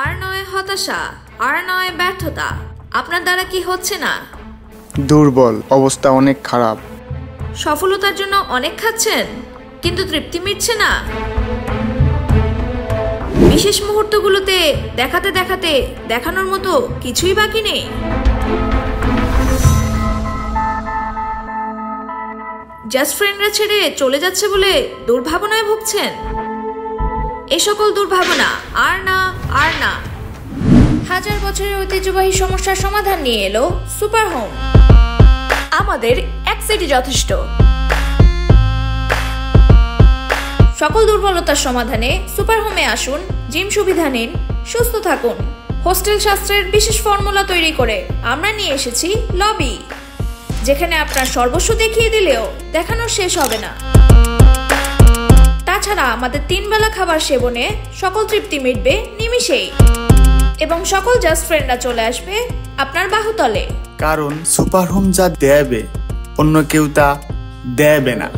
আর নয় হতাশা আর নয় ব্যর্থতা। আপনার দ্বারা কি হচ্ছে না? দুর্বল অবস্থা অনেক খারাপ। সফলতার জন্য অনেক খাচ্ছেন কিন্তু তৃপ্তি মিটছে না। বিশেষ মুহূর্তগুলোতে দেখাতে দেখাতে দেখানোর মতো কিছুই বাকি নেই। জাস্ট ফ্রেন্ডরা ছেড়ে চলে যাচ্ছে বলে দুর্ভাবনায় ভুগছেন। এ সকল দুর্ভাবনা আর না আর না হাজার বছরের ঐতিহ্যবাহী সমস্যার সমাধান নিয়ে এলো সুপার হোম। আমাদের এক সেটই যথেষ্ট। সকল দুর্বলতার সমাধানে সুপার হোমে আসুন, জিম সুবিধা নিন, সুস্থ থাকুন। হোস্টেল শাস্ত্রের বিশেষ ফর্মুলা তৈরি করে আমরা নিয়ে এসেছি লবি, যেখানে আপনার সর্বস্ব দেখিয়ে দিলেও দেখানো শেষ হবে না। তাছাড়া আমাদের তিন বেলা খাবার সেবনে সকল তৃপ্তি মিটবে নিমিষেই। এবং সকল জাস্ট ফ্রেন্ডরা চলে আসবে আপনার বাহুতলে। কারণ সুপার হোম যা দেবে, অন্য কেউ তা দেবে না।